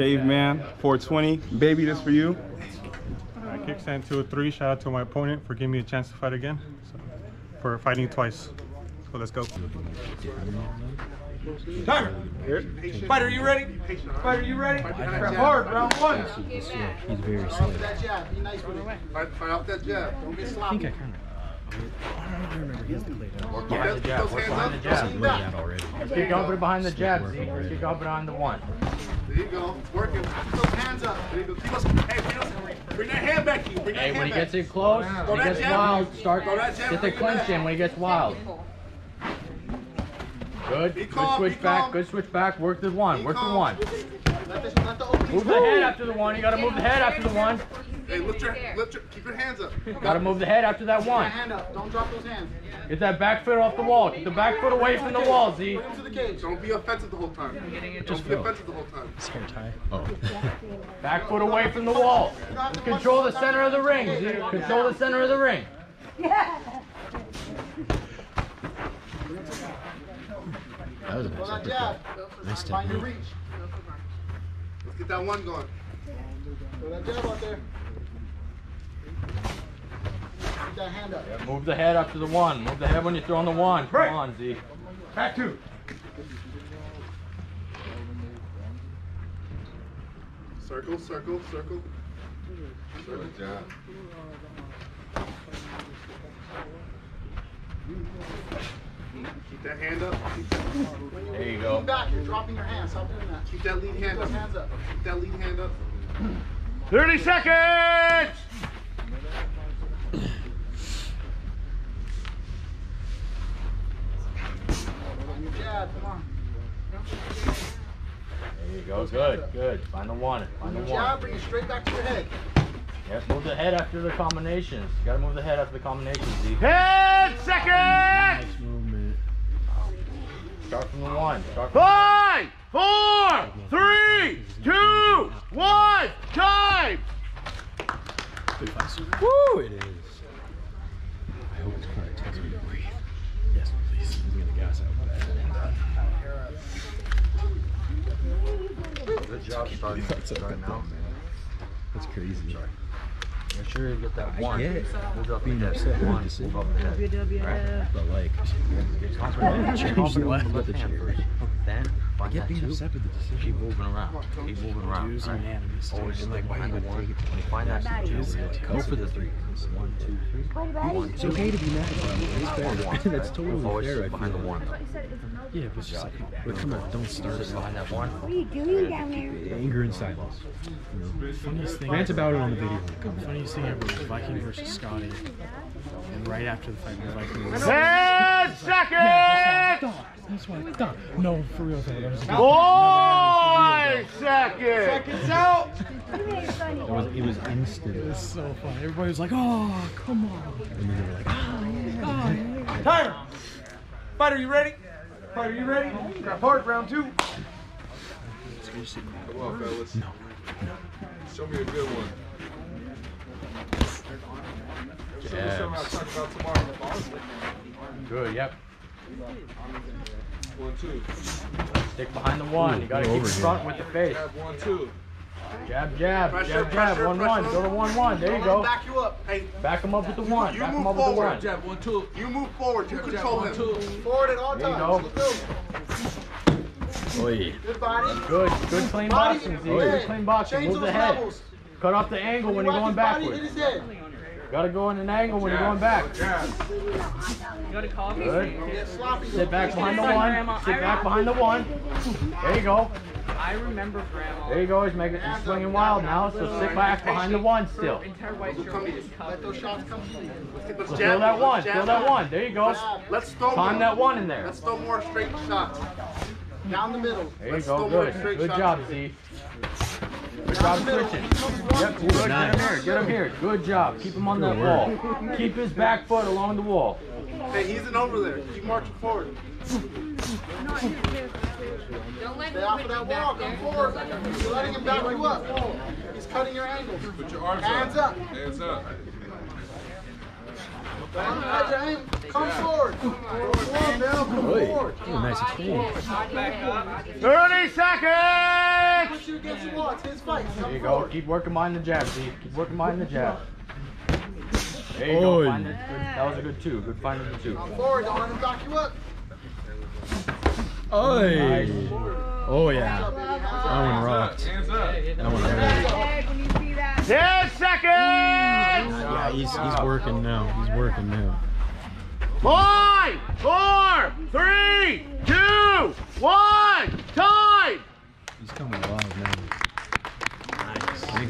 Caveman, 420. Baby, this for you. Uh, kickstand 203. Shout out to my opponent for giving me a chance to fight again. So, for fighting twice. So let's go. Timer. Fighter, are you ready? Fighter, you ready? Grab hard, round one. He's very slow. That jab, be nice with it. Fight, fight off that jab. Don't get sloppy. I. Remember. He has. Work behind the jab. Work. Keep going behind the jab. Keep going behind the one. There you go. It's working. Keep those hands up. There you go. Keep us. Hey, keep us. Bring that hand back to. Bring that Hey, hand when he gets in close, when he gets wild, start, get the clinch in when he gets wild. Good, Be good switch back, calm. good switch back, work the one, work the one. Let the, let the Move the head after the one, you gotta move the head after the one. Hey, lift your, lift your, keep your hands up. Gotta move the head after that Put one. your hand up. Don't drop those hands. Get that back foot off the wall, Get the back foot away from the wall, Z. Put him to the cage. Don't be offensive the whole time. Don't be offensive the whole time. His hair tie. Oh. Back foot away from the wall. Control the center of the ring, Z. Control the center of the ring. Yeah. That was a Throw nice that jab. uppercut. Nice Find your reach. Let's get that one going. Throw that jab out there. Keep that hand up. Move the head up to the one. Move the head when you're throwing the one. Come on, Z. Back two. Circle, circle, circle. Circle jab. Keep that hand up. That, There you leaning go. back, you're dropping your hands. Stop doing that. keep that lead hand Those up. hands up. Keep that lead hand up. 30 seconds. Your jab. Come on. There you go. Good, good. Find the one. Find the one. jab, bring it straight back to your head. Yep, move the head after the combinations. You gotta move the head after the combinations, Z. 10 seconds. Nice movement. Start from the one. Start from Five, four, three, two, one, time. Woo! It is. I hope it's correct. Tells me to breathe. Yes, please. He's gonna gas out. Good job starting right now. That's crazy. Make sure you get that I one. get Move up being the head. upset with One. Move up the head. But like, Confident. She left with the hand Then I get that being upset with the decision. Keep moving around. Keep moving around. Two's right? unanimous. Always like like, why behind you the one. take? When you find that Two's two, go for the three. One, two, three. One, It's two. okay to be mad about it. It's fair. That's totally Always fair. I sit behind the feel. one. Yeah, but it's just like, but come on, don't start Sit behind that one. What are you doing down there? anger and silence. Funniest thing. Rant about it on the video. Funniest thing ever was Viking versus Scotty. And right after the fight, the Viking was. 10 seconds. That's why I thought. No, for real though. That was a good Five seconds. Seconds out. It was, it was instant. It was so fun. Everybody was like, "Oh, come on." And then they were like, ah, Timer. Fighter, you ready? Fighter, you ready? Grab hard, round two. Come on, fellas. No. Show me a good one. Show me something I'll talk about tomorrow. Good, yep. One, two. Stick behind the one. You gotta keep over here. front with the face. Jab, one, two. Jab, jab, Pressure, jab, jab. pressure, One, one. Go to one, one. There you Don't let him go. back you up. Hey, Back him up with the one. you Back him move up with the forward. one. Jab, one, two. You move forward. You control him. Forward at all There you times. go. Let's go. Oi. Good body. Good, good clean Body, boxing, Z. head. Good clean boxing. Change Move the those head. levels. Cut off the angle when you you're whack going his body, backwards. hit his head. Gotta go in an angle when you're going back. Jab. Good. Get sloppy. Sit back behind the one. Sit back behind the one. There you go. I remember grandma. There you go. He's making he's swinging wild now. So sit back behind the one still. Entire white shirt is Let those shots come to you. Let's So jab. throw that one. jab Throw that one. There you go. Let's throw Time that one in there. Let's throw more straight shots. Down the middle. There you Let's go. throw more Good. straight Good shots. job, Z. Good job switching. Yep. Good. Get him here. Get him here. Good job. Keep him on that wall. Keep his back foot along the wall. Hey, he's in over there. Keep marching forward. Don't let Stay him off of that wall. back Come forward. You're letting him back you up. He's cutting your angles. Put your arms Hands up. Hands up. How's your aim? Come forward. Come forward, Bill. Come Oi. forward. Oh, nice exchange. 30 seconds. seconds. Push you against the wall. It's his fight. There you go. Keep working behind the jab, Z. Keep working behind the jab. There you Oy. go. Find the, good, that was a good two. Good find of the two. Forward. Don't let him back you up. Oy. Oh yeah. That one rocked. That one hurt. Egg when you see that. Ten seconds. Yeah, he's he's working now. He's working now. Five, four, three, two, one. Time. He's coming alive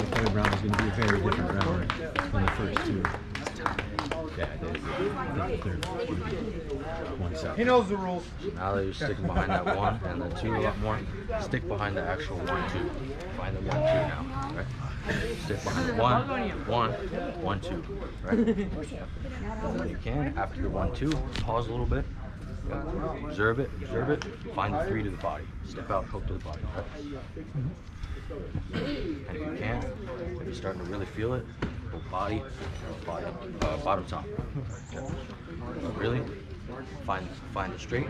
the third round is going to be a very different round than the first two. Yeah, it is. I think the third one second. He knows the rules. Now that you're sticking behind that one and the two a lot more, stick behind the actual one two. Find the one two now, right? Stick behind the one, one, one two, right? When you can, after your one two, pause a little bit. Observe it, observe it. Find the three to the body. Step out, hook to the body, right? Mm-hmm. And if you can, if you're starting to really feel it, go body, body, uh, bottom top. But really, find find it straight,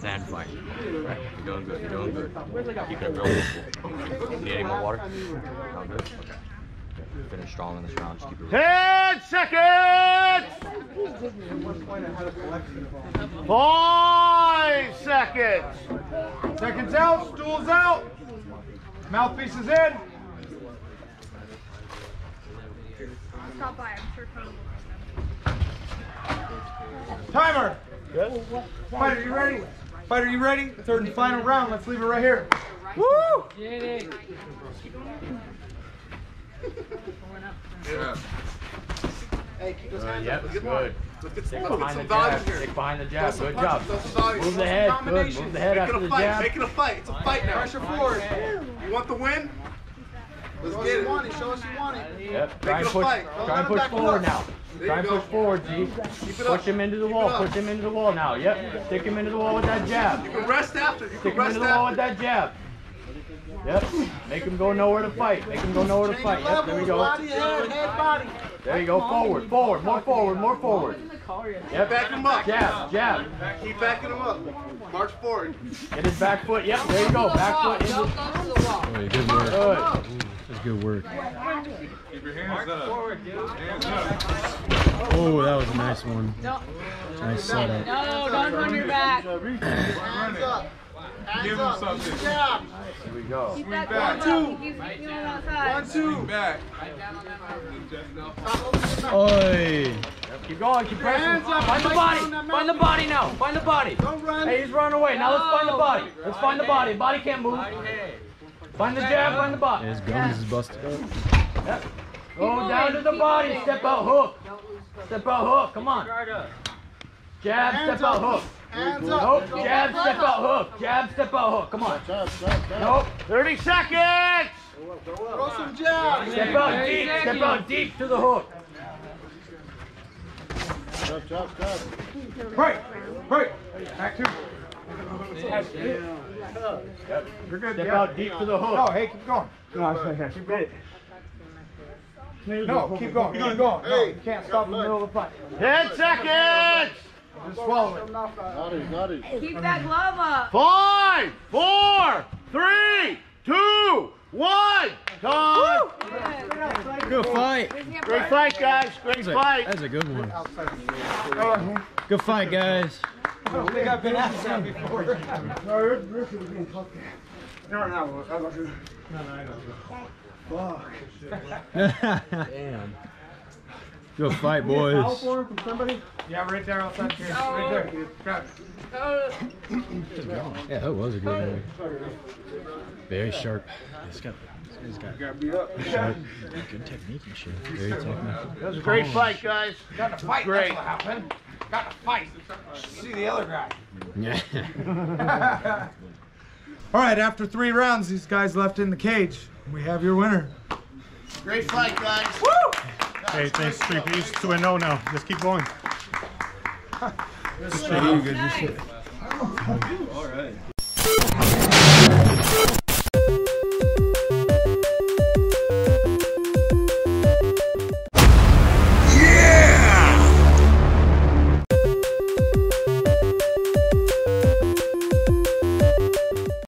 then fight. Right? You're doing good. You're doing good. Keep it real. Need any more water? Not good. Okay. Finish strong in this round. Just keep it. Ten seconds. Five seconds. Seconds out. Stools out. Mouthpiece is in. Stop by. I'm sure Tony will. Timer. Fighter, you ready? Fighter, you ready? Third and final round. Let's leave it right here. Woo! Hey, keep those Uh, yep, up. Let's good. get more. Let's get, Stick let's get some the jab. volume here. Stick behind the jab. Good punches, job. volume. Move the head. Good. Move the head Make after a the fight. jab. Make it a fight. It's a fight now. Pressure forward. You want the win? Let's get it. Want it. Show us you want it. Yep. Try and it a push. fight. Don't Try let and push forward up. now. There Try you and push forward, G. Keep it Push up. him into the Keep wall. Push him into the wall now. Yep. Stick him into the wall with that jab. You can rest after. You Stick can him into the wall with that jab. Yep. Make him go nowhere to fight. Make him go nowhere to fight. Yep. There we levels. go. Body, head, head, body. There you go. Forward. Forward. More forward. More forward. Yep. Back him up. Jab. Jab. Keep backing him up. March forward. Get his back foot. Yep. There you go. Back foot into. Don't go to the wall. Oy, good work. Good. That's good work. Keep your hands up. Hands up. Oh, that was a nice one. Nice setup. No, don't turn your back. Hands Give him up. something. Jab. Here we go. Keep that back. glove up. He's feeling. One, two. Back. Oy. Keep going. Keep pressing. Hands up. Find the body. Find the body now. Find the body. Don't run. Hey, he's running away. Now let's find the body. Let's find the body. Body can't move. Find the jab. Find the body. His gums is busted up. Go down to the body. Step out hook. Step out hook. Come on. Jab. Hands Step out up. hook. Hands up. Nope. Jab. Step out hook. Jab. Step out hook. Come on. Nope. 30 seconds. Throw some jabs. Step out deep. Step out deep to the hook. Right. Right. Back two. You're good. Step yeah. out deep to the No, hook. hey, keep going. No, keep going. No, keep going. Keep going. No, you can't stop in the middle of the fight. 10 seconds. Just swallow it. Keep that glove up. Five, four, three, two, one. Time. Good fight. Great fight, guys. Great That's a, fight. that's a good one. Good fight, guys. I don't think I've been asked that before. No, you're, you're being okay. No, no, I was Damn. Good fight, boys. Yeah, right there outside here. Oh. Right there. Grab it. Yeah, that was a good one. Very sharp. He's got, he's got Got beat up. sharp, good technique and shit. Very technical. That was a great fight, guys. Got to fight. Great. That's what happened. Got to fight. See the other guy. Yeah. All right, after three rounds, these guys left in the cage. We have your winner. Great fight, guys. Okay, thanks. Three P's, two and no now. Just keep going. Good stay good. All right.